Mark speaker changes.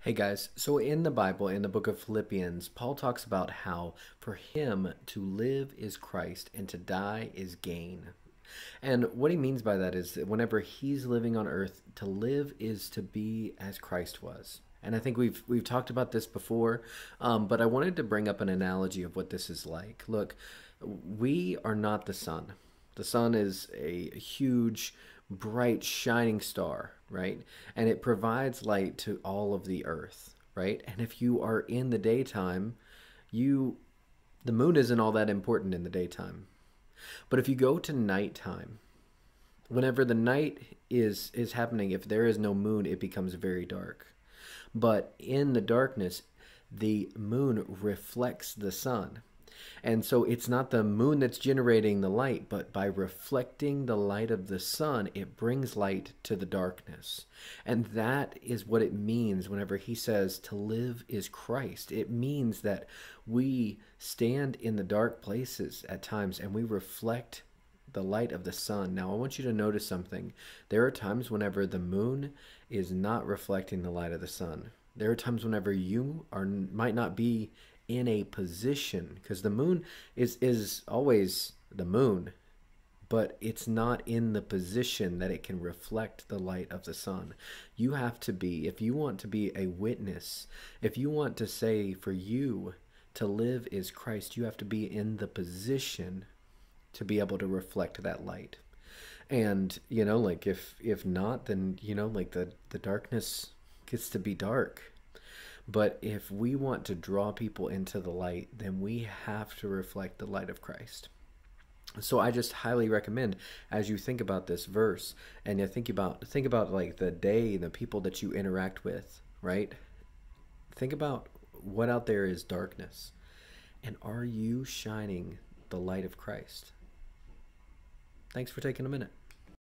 Speaker 1: Hey guys, so in the Bible, in the book of Philippians, Paul talks about how for him to live is Christ and to die is gain. And what he means by that is that whenever he's living on earth, to live is to be as Christ was. And I think we've we've talked about this before, um, but I wanted to bring up an analogy of what this is like. Look, we are not the sun. The sun is a huge, bright, shining star, right? And it provides light to all of the earth, right? And if you are in the daytime, you the moon isn't all that important in the daytime. But if you go to nighttime, whenever the night is is happening, if there is no moon, it becomes very dark. But in the darkness, the moon reflects the sun. And so it's not the moon that's generating the light, but by reflecting the light of the sun, it brings light to the darkness. And that is what it means whenever he says to live is Christ. It means that we stand in the dark places at times and we reflect the light of the sun. Now, I want you to notice something. There are times whenever the moon is not reflecting the light of the sun. There are times whenever you are might not be in a position because the moon is is always the moon but it's not in the position that it can reflect the light of the sun. You have to be, if you want to be a witness, if you want to say for you to live is Christ, you have to be in the position to be able to reflect that light. And, you know, like if if not, then you know, like the the darkness gets to be dark but if we want to draw people into the light, then we have to reflect the light of Christ. So I just highly recommend as you think about this verse and you think about think about like the day, and the people that you interact with, right? Think about what out there is darkness. And are you shining the light of Christ? Thanks for taking a minute.